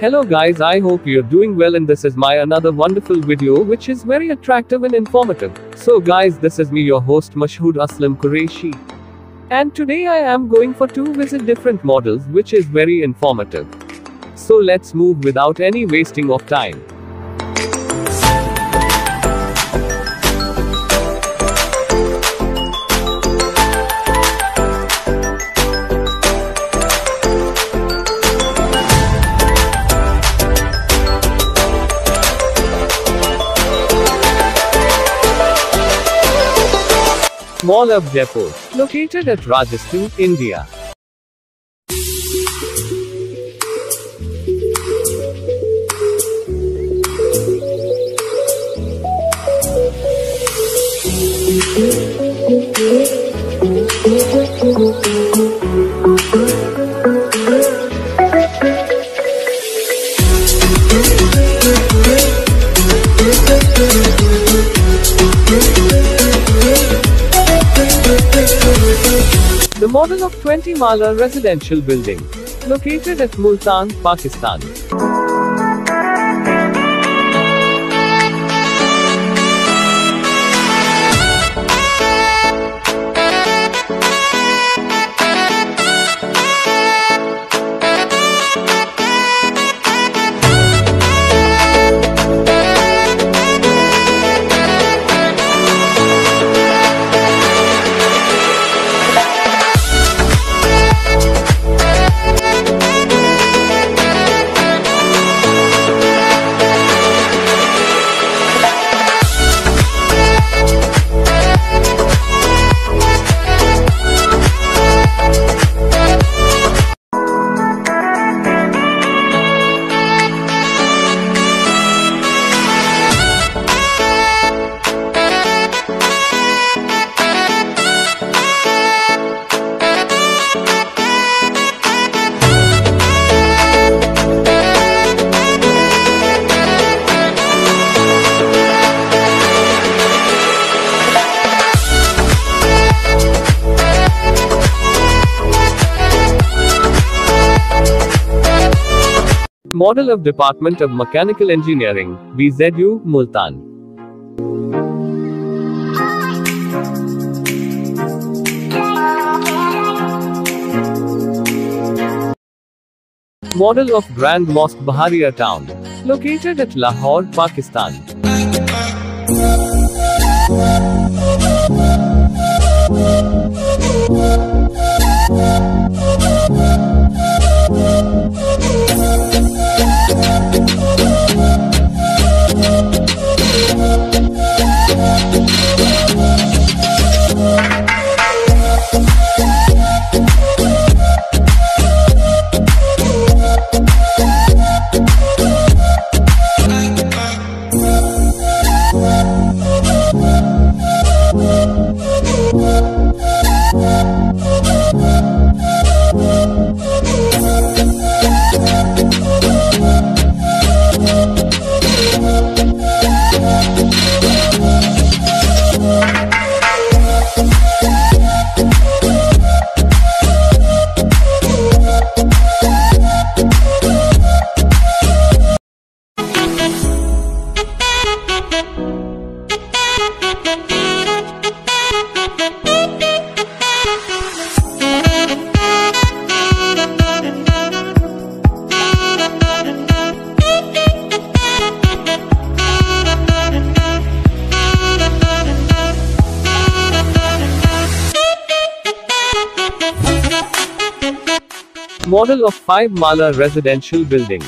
Hello guys, I hope you're doing well and this is my another wonderful video which is very attractive and informative. So guys, this is me your host Mashhood Aslam Qureshi. And today I am going for two visit different models which is very informative. So let's move without any wasting of time. Mall of Jaipur, located at Rajasthan, India. The model of 20 Marla residential building, located at Multan, Pakistan. Model of Department of Mechanical Engineering, BZU, Multan. Model of Grand Mosque Bahria Town, located at Lahore, Pakistan. Model of 5 Marla residential building.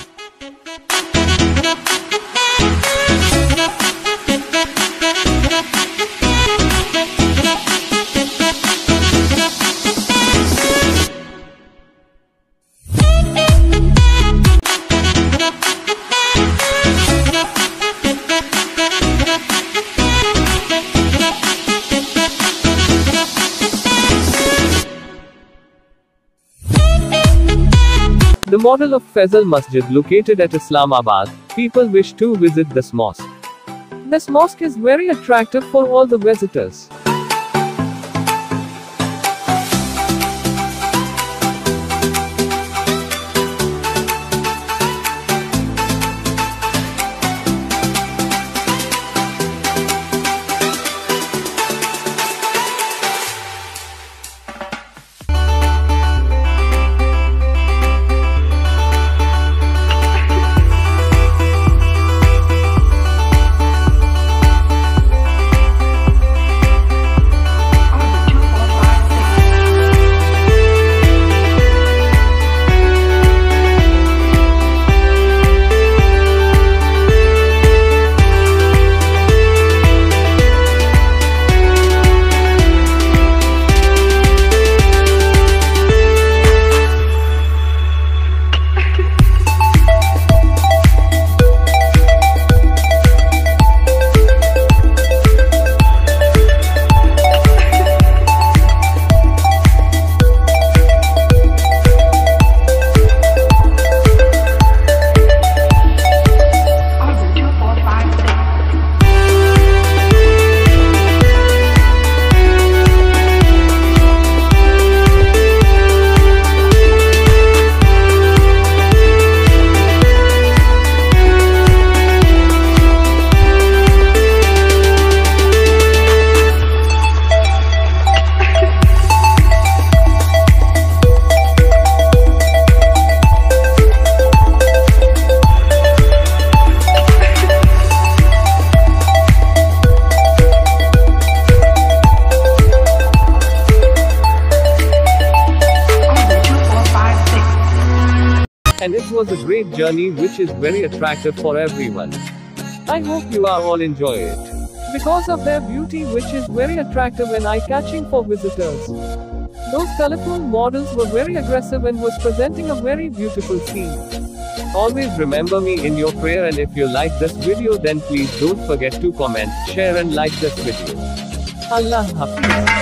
The model of Faisal Masjid located at Islamabad, people wish to visit this mosque. This mosque is very attractive for all the visitors. And it was a great journey which is very attractive for everyone. I hope you are all enjoy it. Because of their beauty which is very attractive and eye-catching for visitors. Those colorful models were very aggressive and was presenting a very beautiful scene. Always remember me in your prayer and if you like this video then please don't forget to comment, share and like this video. Allah Hafiz.